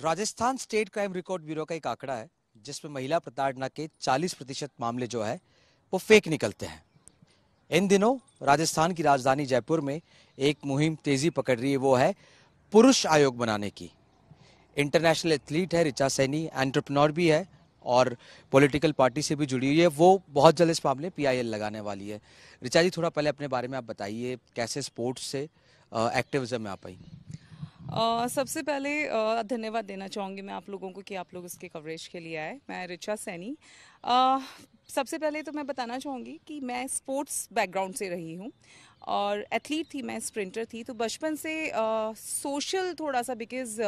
Rajasthan state crime record bureau का एक आंकड़ा है जिसमें महिला प्रताड़ना के 40 प्रतिशत मामले जो है, वो फेक निकलते हैं। इन दिनों राजस्थान की राजधानी जयपुर में एक मुहिम तेज़ी पकड़ रही है, वो है पुरुष आयोग बनाने की। इंटरनेशनल एथलीट है रिचा सैनी एंटरप्रनोर भी है और पॉलिटिकल पार्टी से भी जुड़ी हुई है, वो बहुत जल्द इस मामले पीआईएल लगाने वाली है। रिचा जी, थोड़ा पहले अपने बारे में आप बताइए, कैसे स्पोर्ट्स से एक्टिविज्म में आ पाई Uh, सबसे पहले uh, धन्यवाद देना चाहूँगी मैं आप लोगों को कि आप लोग इसके कवरेज के लिए आए। मैं रिचा सैनी। uh, सबसे पहले तो मैं बताना चाहूँगी कि मैं स्पोर्ट्स बैकग्राउंड से रही हूँ। और एथलीट थी, मैं स्प्रिंटर थी तो बचपन से सोशल थोड़ा सा बिकॉज़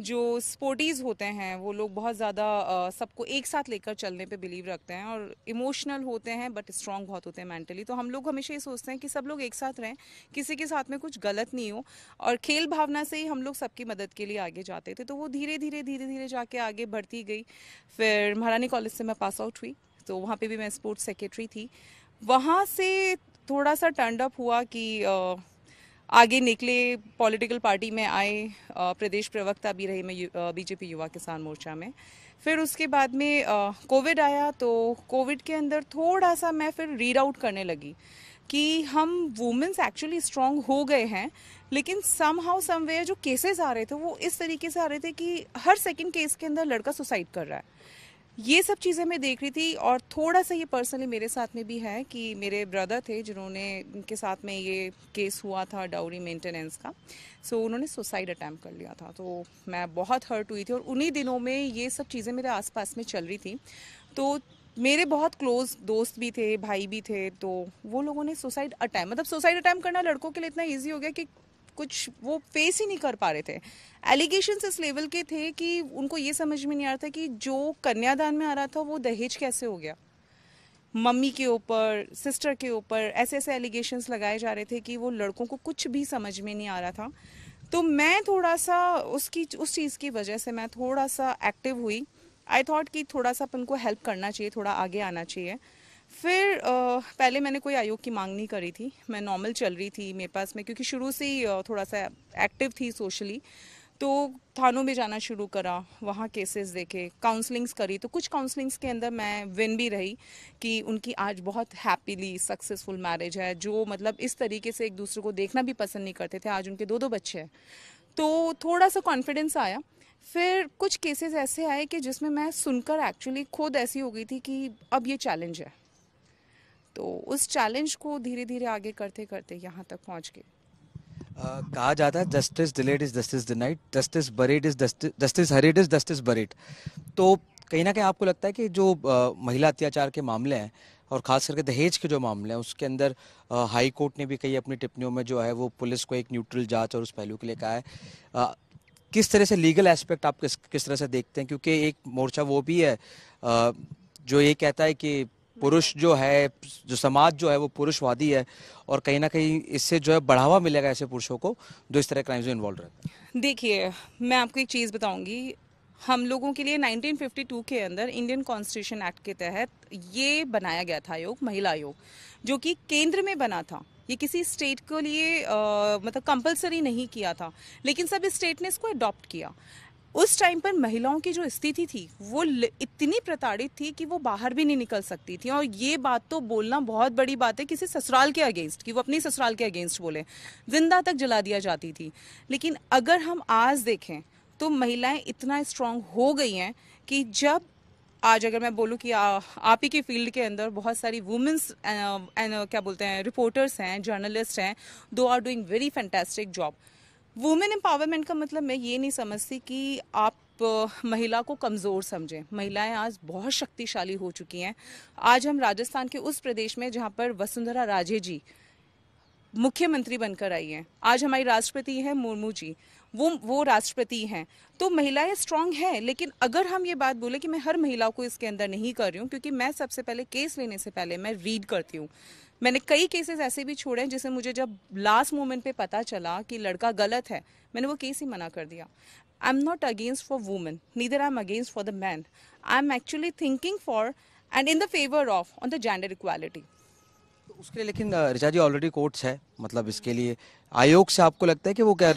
जो स्पोर्टीज़ होते हैं, वो लोग बहुत ज़्यादा सबको एक साथ लेकर चलने पे बिलीव रखते हैं और इमोशनल होते हैं बट स्ट्रांग बहुत होते हैं मेंटली तो हम लोग हमेशा ये सोचते हैं कि सब लोग एक साथ रहें, किसी के साथ में कुछ गलत नहीं हो और खेल भावना से ही हम लोग सबकी मदद के लिए आगे जाते थे. तो वो धीरे धीरे धीरे धीरे जाके आगे बढ़ती गई. फिर महारानी कॉलेज से मैं पास आउट हुई तो वहाँ पे भी मैं स्पोर्ट्स सेक्रेटरी थी. वहाँ से थोड़ा सा टर्न अप हुआ कि आगे निकले पॉलिटिकल पार्टी में आए प्रदेश प्रवक्ता भी रही, मैं बीजेपी युवा किसान मोर्चा में। फिर उसके बाद में कोविड आया तो कोविड के अंदर थोड़ा सा मैं फिर रीड आउट करने लगी कि हम वुमेंस एक्चुअली स्ट्रांग हो गए हैं, लेकिन सम हाउ समवेयर जो केसेस आ रहे थे, वो इस तरीके से आ रहे थे कि हर सेकंड केस के अंदर लड़का सुसाइड कर रहा है। ये सब चीज़ें मैं देख रही थी और थोड़ा सा ये पर्सनली मेरे साथ में भी है कि मेरे ब्रदर थे जिन्होंने उनके साथ में ये केस हुआ था डाउरी मेंटेनेंस का। सो so, उन्होंने सुसाइड अटैम्प्ट कर लिया था। तो मैं बहुत हर्ट हुई थी और उन्हीं दिनों में ये सब चीज़ें मेरे आसपास में चल रही थी। तो मेरे बहुत क्लोज दोस्त भी थे भाई भी थे। तो वो लोगों ने सुसाइड अटैम्प मतलब सुसाइड अटैम्प्ट करना लड़कों के लिए इतना ईजी हो गया कि कुछ वो फेस ही नहीं कर पा रहे थे। एलिगेशन इस लेवल के थे कि उनको ये समझ में नहीं आ रहा था कि जो कन्यादान में आ रहा था वो दहेज कैसे हो गया। मम्मी के ऊपर सिस्टर के ऊपर ऐसे ऐसे एलिगेशंस लगाए जा रहे थे कि वो लड़कों को कुछ भी समझ में नहीं आ रहा था। तो मैं थोड़ा सा उसकी उस चीज़ की वजह से मैं थोड़ा सा एक्टिव हुई। आई थॉट कि थोड़ा सा अपन को हेल्प करना चाहिए थोड़ा आगे आना चाहिए। फिर आ, पहले मैंने कोई आयोग की मांग नहीं करी थी। मैं नॉर्मल चल रही थी मेरे पास में, क्योंकि शुरू से ही थोड़ा सा एक्टिव थी सोशली तो थानों में जाना शुरू करा, वहाँ केसेस देखे काउंसलिंग्स करी। तो कुछ काउंसलिंग्स के अंदर मैं विन भी रही कि उनकी आज बहुत हैप्पीली सक्सेसफुल मैरिज है, जो मतलब इस तरीके से एक दूसरे को देखना भी पसंद नहीं करते थे। आज उनके दो दो बच्चे हैं। तो थोड़ा सा कॉन्फिडेंस आया। फिर कुछ केसेस ऐसे आए कि जिसमें मैं सुनकर एक्चुअली खुद ऐसी हो गई थी कि अब ये चैलेंज है। तो उस चैलेंज को धीरे धीरे आगे करते करते यहाँ तक पहुँच गए। कहा जाता है justice delayed is justice denied justice buried is justice hurried is justice buried तो कहीं ना कहीं आपको लगता है कि जो महिला अत्याचार के मामले हैं और खास करके दहेज के जो मामले हैं उसके अंदर हाई कोर्ट ने भी कई अपनी टिप्पणियों में जो है वो पुलिस को एक न्यूट्रल जाँच और उस पहलू के लिए कहा है। uh, किस तरह से लीगल एस्पेक्ट आप किस किस तरह से देखते हैं? क्योंकि एक मोर्चा वो भी है uh, जो ये कहता है कि पुरुष जो है जो समाज जो है वो पुरुषवादी है और कहीं ना कहीं इससे जो है बढ़ावा मिलेगा ऐसे पुरुषों को जो इस तरह क्राइम्स में इन्वॉल्व रहते हैं। देखिए मैं आपको एक चीज़ बताऊँगी। हम लोगों के लिए 1952 के अंदर इंडियन कॉन्स्टिट्यूशन एक्ट के तहत ये बनाया गया था आयोग महिला आयोग जो कि केंद्र में बना था। ये किसी स्टेट के लिए आ, मतलब कंपलसरी नहीं किया था लेकिन सब स्टेट ने इसको अडॉप्ट किया। उस टाइम पर महिलाओं की जो स्थिति थी, वो इतनी प्रताड़ित थी कि वो बाहर भी नहीं निकल सकती थी। और ये बात तो बोलना बहुत बड़ी बात है किसी ससुराल के अगेंस्ट कि वो अपनी ससुराल के अगेंस्ट बोले। ज़िंदा तक जला दिया जाती थी। लेकिन अगर हम आज देखें तो महिलाएँ इतना स्ट्रांग हो गई हैं कि जब, आज अगर मैं बोलूँ कि आप ही के फ़ील्ड के अंदर बहुत सारी वुमेंस क्या बोलते हैं रिपोर्टर्स हैं जर्नलिस्ट हैं, though are doing very fantastic job women empowerment का मतलब मैं ये नहीं समझती कि आप महिला को कमज़ोर समझें। महिलाएँ आज बहुत शक्तिशाली हो चुकी हैं। आज हम राजस्थान के उस प्रदेश में जहाँ पर वसुंधरा राजे जी मुख्यमंत्री बनकर आई हैं। आज हमारी राष्ट्रपति हैं मुर्मू जी। वो वो राष्ट्रपति हैं। तो महिलाएँ स्ट्रांग हैं, लेकिन अगर हम ये बात बोले कि मैं हर महिला को इसके अंदर नहीं कर रही हूँ, क्योंकि मैं सबसे पहले केस लेने से पहले मैं रीड करती हूँ। मैंने कई केसेस ऐसे भी छोड़े हैं जिसे मुझे जब लास्ट मोमेंट पे पता चला कि लड़का गलत है, मैंने वो केस ही मना कर दिया। I am not against for women neither I am against for the man I am actually thinking for and in the favour of on the gender equality उसके लिए लेकिन रिचा जी ऑलरेडी कोर्ट्स है मतलब इसके लिए आयोग से आपको लगता है कि वो क्या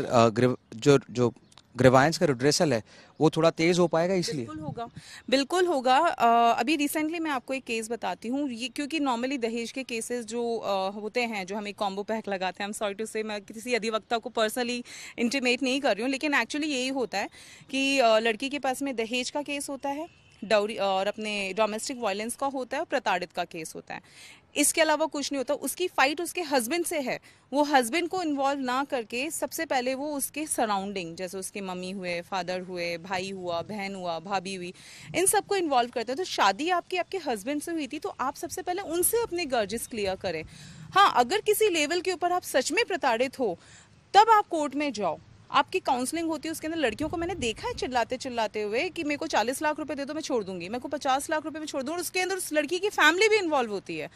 जो जो ग्रेवायंस का रिड्रेसल है वो थोड़ा तेज हो पाएगा इसलिए? बिल्कुल होगा बिल्कुल होगा। अ, अभी रिसेंटली मैं आपको एक केस बताती हूँ ये क्योंकि नॉर्मली दहेज के केसेस जो अ, होते हैं जो हमें कॉम्बो पैक लगाते हैं हम सॉरी टू से मैं किसी अधिवक्ता को पर्सनली इंटीमेट नहीं कर रही हूँ लेकिन एक्चुअली यही होता है कि अ, लड़की के पास में दहेज का केस होता है डाउरी और अपने डोमेस्टिक वायलेंस का होता है और प्रताड़ित का केस होता है। इसके अलावा कुछ नहीं होता। उसकी फाइट उसके हस्बैंड से है। वो हस्बैंड को इन्वॉल्व ना करके सबसे पहले वो उसके सराउंडिंग जैसे उसके मम्मी हुए फादर हुए, भाई हुआ, बहन हुआ, भाभी हुई, इन सबको इन्वॉल्व करते हैं। तो शादी आपकी, आपके हस्बैंड से हुई थी तो आप सबसे पहले उनसे अपने गर्जेस क्लियर करें। हाँ अगर किसी लेवल के ऊपर आप सच में प्रताड़ित हो, तब आप कोर्ट में जाओ। आपकी काउंसलिंग होती है उसके अंदर लड़कियों को मैंने देखा है चिल्लाते चिल्लाते हुए कि मेरे को चालीस लाख रुपए दे दो मैं छोड़ दूँगी। मेरे को पचास लाख रुपए में छोड़ दूँगी और उसके अंदर उस लड़की की फैमिली भी इन्वॉल्व होती है।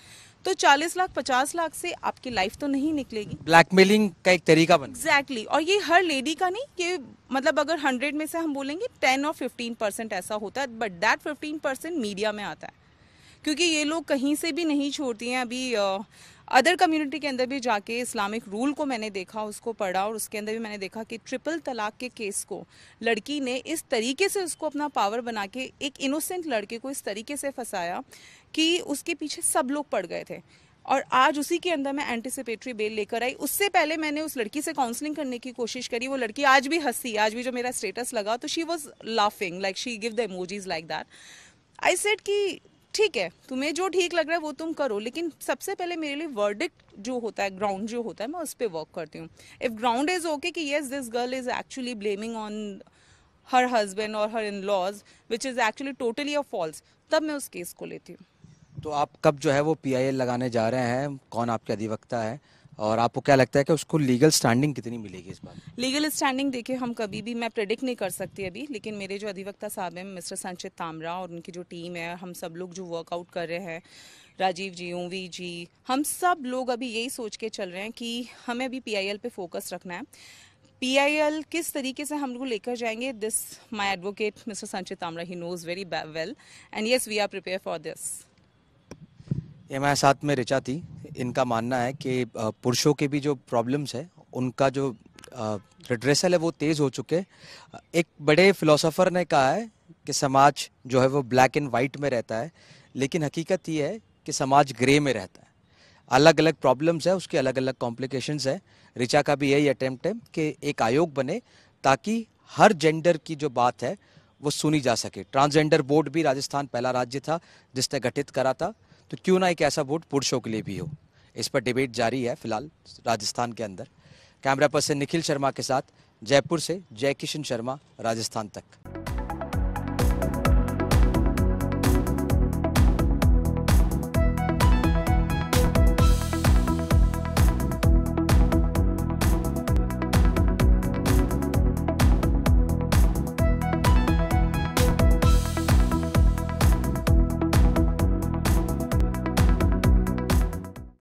तो चालीस लाख पचास लाख से आपकी लाइफ तो नहीं निकलेगी। ब्लैकमेलिंग का एक तरीका बन एग्जैक्टली exactly. और ये हर लेडी का नहीं ये मतलब अगर हंड्रेड में से हम बोलेंगे टेन और फिफ्टीन परसेंट ऐसा होता है but that fifteen percent media में आता है। क्योंकि ये लोग कहीं से भी नहीं छोड़ती हैं अभी अदर कम्युनिटी के अंदर भी जाके इस्लामिक रूल को मैंने देखा, उसको पढ़ा और उसके अंदर भी मैंने देखा कि ट्रिपल तलाक के केस को लड़की ने इस तरीके से उसको अपना पावर बना के एक इनोसेंट लड़के को इस तरीके से फंसाया कि उसके पीछे सब लोग पड़ गए थे। और आज उसी के अंदर मैं एंटिसिपेटरी बेल लेकर आई। उससे पहले मैंने उस लड़की से काउंसलिंग करने की कोशिश करी। वो लड़की आज भी हँसी, आज भी जो मेरा स्टेटस लगा तो she was laughing like she give the emojis like that I said कि ठीक है, तुम्हें जो ठीक लग रहा है वो तुम करो, लेकिन सबसे पहले मेरे लिए वर्डिक्ट जो होता है ग्राउंड जो होता है, मैं उस पर वर्क करती हूँ। इफ़ ग्राउंड इज़ ओके कि yes this girl is actually blaming on her husband और her in laws which is actually totally a false तब मैं उस केस को लेती हूँ। तो आप कब जो है वो पीआईएल लगाने जा रहे हैं? कौन आपके अधिवक्ता है? और आपको क्या लगता है कि उसको लीगल स्टैंडिंग कितनी मिलेगी इस बार लीगल स्टैंडिंग देखिए हम कभी भी मैं प्रेडिक्ट नहीं कर सकती अभी लेकिन मेरे जो अधिवक्ता साहब हैं मिस्टर संचित तामरा और उनकी जो टीम है हम सब लोग जो वर्कआउट कर रहे हैं राजीव जी ओवी जी हम सब लोग अभी यही सोच के चल रहे हैं कि हमें अभी पी पे फोकस रखना है। पीआईएल किस तरीके से हम लोग लेकर जाएँगे this my advocate mister Sanchit Tamra he knows very well and yes we are prepare for this ये हमारे साथ में रिचा थी। इनका मानना है कि पुरुषों के भी जो प्रॉब्लम्स है, उनका जो रिड्रेसल है वो तेज़ हो चुके एक बड़े फिलोसोफर ने कहा है कि समाज जो है वो ब्लैक एंड वाइट में रहता है, लेकिन हकीकत ये है कि समाज ग्रे में रहता है। अलग अलग प्रॉब्लम्स है, उसके अलग अलग कॉम्प्लिकेशंस है। रिचा का भी यही अटेम्प्ट है कि एक आयोग बने ताकि हर जेंडर की जो बात है, वो सुनी जा सके। ट्रांसजेंडर बोर्ड भी राजस्थान पहला राज्य था, जिसने गठित करा था। तो क्यों ना एक ऐसा बोर्ड पुरुषों के लिए भी हो। इस पर डिबेट जारी है फ़िलहाल राजस्थान के अंदर। कैमरा पर्सन निखिल शर्मा के साथ जयपुर से जय किशन शर्मा, राजस्थान तक।